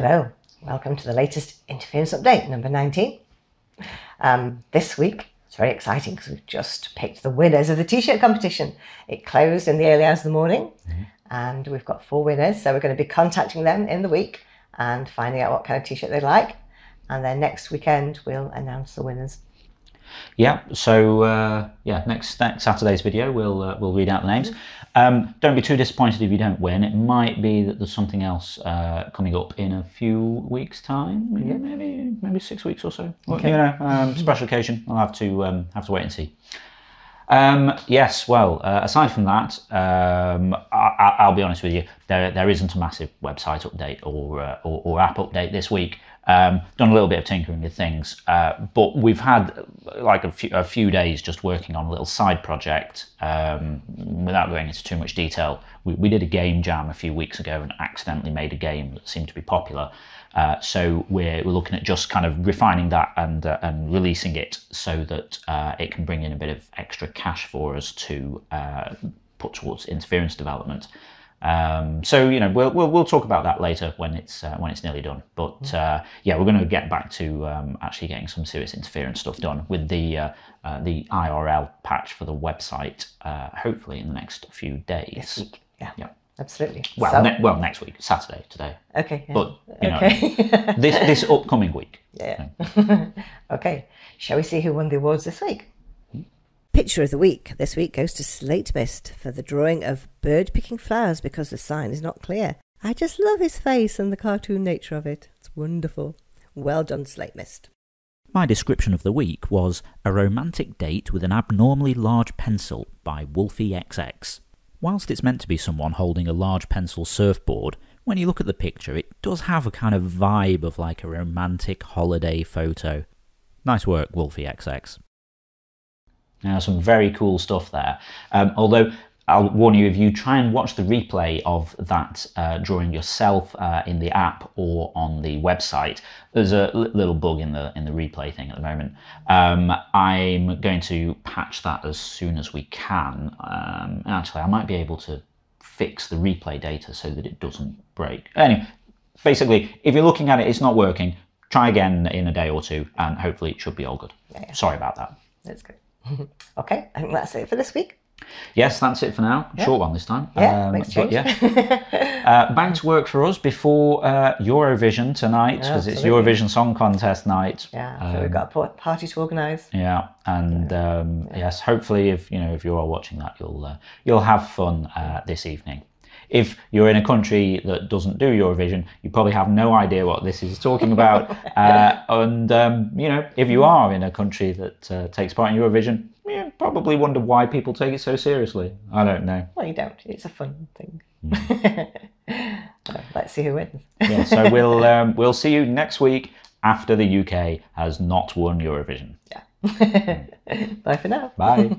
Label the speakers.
Speaker 1: Hello, welcome to the latest interference update, number 19. Um, this week, it's very exciting because we've just picked the winners of the t shirt competition. It closed in the early hours of the morning, and we've got four winners. So we're going to be contacting them in the week and finding out what kind of t shirt they like. And then next weekend, we'll announce the winners.
Speaker 2: Yeah. So uh, yeah, next next Saturday's video, we'll uh, we'll read out the names. Um, don't be too disappointed if you don't win. It might be that there's something else uh, coming up in a few weeks' time. Maybe maybe, maybe six weeks or so. Well, You know, um, special occasion. I'll have to um, have to wait and see. Um, yes, well, uh, aside from that, um, I, will be honest with you, there, there isn't a massive website update or, uh, or, or, app update this week. Um, done a little bit of tinkering with things, uh, but we've had like a few, a few days just working on a little side project. Um, without going into too much detail, we, we did a game jam a few weeks ago and accidentally made a game that seemed to be popular. Uh, so we're, we're looking at just kind of refining that and uh, and releasing it so that uh, it can bring in a bit of extra cash for us to uh, put towards interference development. Um, so you know we'll, we'll, we'll talk about that later when it's uh, when it's nearly done. But uh, yeah, we're going to get back to um, actually getting some serious interference stuff done with the the IRL patch for the website. hopefully in the next few days.
Speaker 1: Week, yeah.
Speaker 2: Yeah.
Speaker 1: Absolutely.
Speaker 2: Well,
Speaker 1: So-
Speaker 2: ne- well, next week, Saturday, today,
Speaker 1: okay. yeah.
Speaker 2: but you know,
Speaker 1: okay.
Speaker 2: this this upcoming week.
Speaker 1: Yeah. okay. Shall we see who won the awards this week? Hmm? Picture of the week this week goes to Slate Mist for the drawing of bird picking flowers because the sign is not clear. I just love his face and the cartoon nature of it. It's wonderful. Well done, Slate Mist.
Speaker 3: My description of the week was A Romantic Date with an Abnormally Large Pencil by Wolfie XX. Whilst it's meant to be someone holding a large pencil surfboard, when you look at the picture, it does have a kind of vibe of like a romantic holiday photo. Nice work, Wolfie XX.
Speaker 2: Now, some very cool stuff there. Um, although I'll warn you, if you try and watch the replay of that uh, drawing yourself uh, in the app or on the website, there's a little bug in the in the replay thing at the moment. Um, I'm going to patch that as soon as we can. Um, actually, I might be able to fix the replay data so that it doesn't break. Anyway, basically, if you're looking at it, it's not working. Try again in a day or two, and hopefully it should be all good. Sorry about that.
Speaker 1: That's good. okay, I think that's it for this week.
Speaker 2: Yes, that's it for now. Short one this time.
Speaker 1: Yeah,
Speaker 2: Um,
Speaker 1: makes change.
Speaker 2: yeah. uh, back to work for us before uh, Eurovision tonight because it's Eurovision Song Contest night.
Speaker 1: yeah, so
Speaker 2: Um,
Speaker 1: we've got a party to organise.
Speaker 2: Yeah, and um, yes, hopefully, if you know if you're all watching that, you'll uh, you'll have fun uh, this evening. If you're in a country that doesn't do Eurovision, you probably have no idea what this is talking about. uh, and um, you know, if you are in a country that uh, takes part in Eurovision, probably wonder why people take it so seriously. I don't know.
Speaker 1: Well, you don't. It's a fun thing.
Speaker 2: Mm.
Speaker 1: So, Let's see who wins.
Speaker 2: Yeah, so we'll um, we'll see you next week after the UK has not won Eurovision. Yeah.
Speaker 1: Bye for now.
Speaker 2: Bye.